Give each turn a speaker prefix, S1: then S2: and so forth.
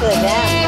S1: for them.